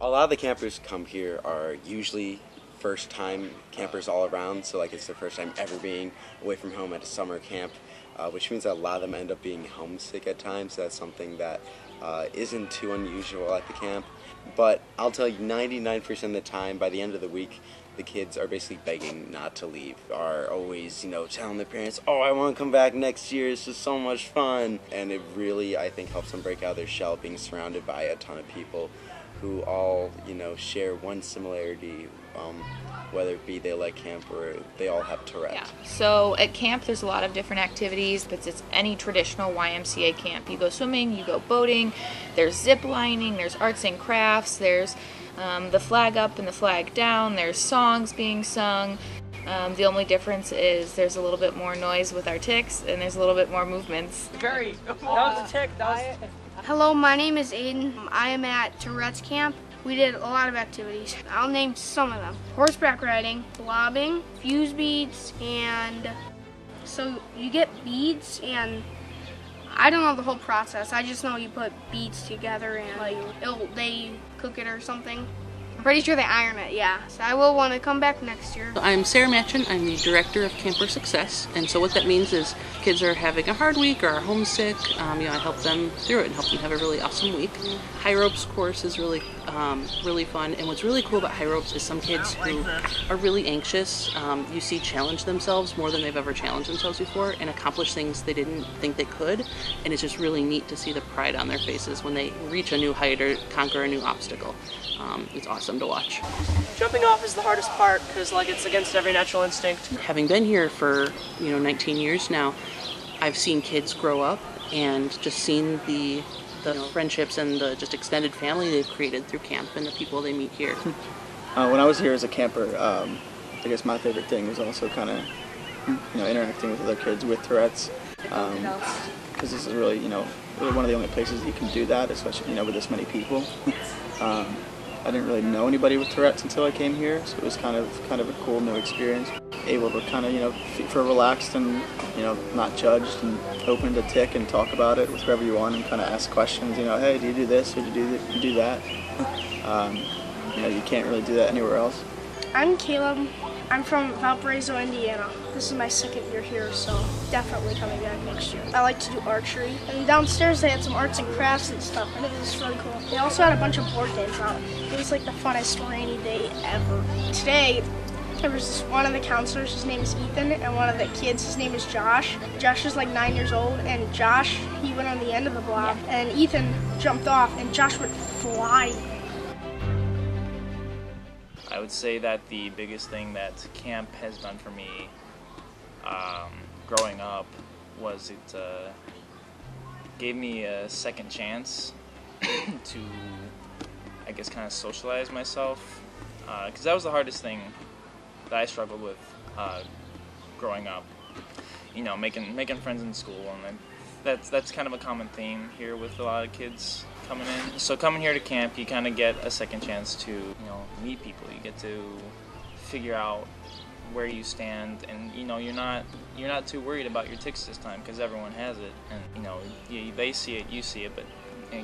A lot of the campers come here are usually first time campers all around, so like it's their first time ever being away from home at a summer camp, uh, which means that a lot of them end up being homesick at times. That's something that uh, not too unusual at the camp. But I'll tell you, 99% of the time, by the end of the week, the kids are basically begging not to leave, are always, you know, telling their parents, oh, I want to come back next year, it's just so much fun. And it really, I think, helps them break out of their shell being surrounded by a ton of people who all, you know, share one similarity, um, whether it be they like camp or they all have Tourette. Yeah. So at camp, there's a lot of different activities. It's, it's any traditional YMCA camp. You go swimming, you go boating, there's zip lining, there's arts and crafts, there's um, the flag up and the flag down, there's songs being sung. Um, the only difference is there's a little bit more noise with our tics and there's a little bit more movements. Very. That was a tic. That was. Hello, my name is Aiden. I am at Tourette's Camp. We did a lot of activities. I'll name some of them. Horseback riding, lobbing, fuse beads, and so you get beads and I don't know the whole process. I just know you put beads together and like they cook it or something. Pretty sure they iron it, yeah. So I will want to come back next year. I'm Sarah Matchin. I'm the director of Camper Success. And so what that means is kids are having a hard week or are homesick, um, you know, I help them through it and help them have a really awesome week. High ropes course is really, um, really fun. And what's really cool about high ropes is some kids who are really anxious, um, you see challenge themselves more than they've ever challenged themselves before and accomplish things they didn't think they could. And it's just really neat to see the pride on their faces when they reach a new height or conquer a new obstacle. Um, it's awesome to watch. Jumping off is the hardest part because like it's against every natural instinct. Having been here for you know 19 years now, I've seen kids grow up and just seen the the friendships and the just extended family they've created through camp and the people they meet here. Uh, when I was here as a camper, um, I guess my favorite thing was also kind of you know interacting with other kids with Tourette's. Because um, this is really you know really one of the only places you can do that, especially you know with this many people. um, I didn't really know anybody with Tourette's until I came here, so it was kind of kind of a cool new experience. Able to kind of you know feel relaxed and you know not judged and open to tic and talk about it with whoever you want and kind of ask questions. You know, hey, do you do this or do you do, that? Um, you know, you can't really do that anywhere else. I'm Caleb. I'm from Valparaiso, Indiana. This is my second year here, so definitely coming back next year. I like to do archery. And downstairs they had some arts and crafts and stuff, and it was really cool. They also had a bunch of board games out. It was like the funnest rainy day ever. Today, there was this, one of the counselors, his name is Ethan, and one of the kids, his name is Josh. Josh is like nine years old, and Josh, he went on the end of the block, and Ethan jumped off, and Josh went flying. I would say that the biggest thing that camp has done for me um, growing up was it uh, gave me a second chance to, I guess, kind of socialize myself. Because uh, that was the hardest thing that I struggled with uh, growing up. You know, making making friends in school, and that's that's kind of a common theme here with a lot of kids coming in. So coming here to camp, you kind of get a second chance to you know meet people. You get to figure out where you stand, and you know you're not you're not too worried about your tics this time because everyone has it, and you know you, they see it, you see it, but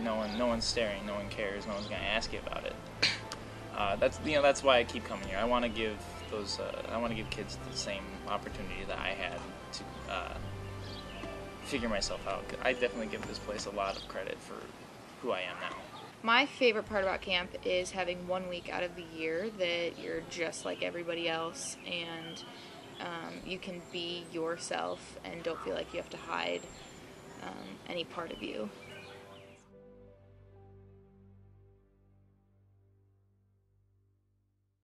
no one no one's staring, no one cares, no one's gonna ask you about it. Uh, that's you know that's why I keep coming here. I want to give those uh, I want to give kids the same opportunity that I had to uh, figure myself out. I definitely give this place a lot of credit for who I am now. My favorite part about camp is having one week out of the year that you're just like everybody else and um, you can be yourself and don't feel like you have to hide um, any part of you.